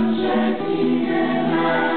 Amen.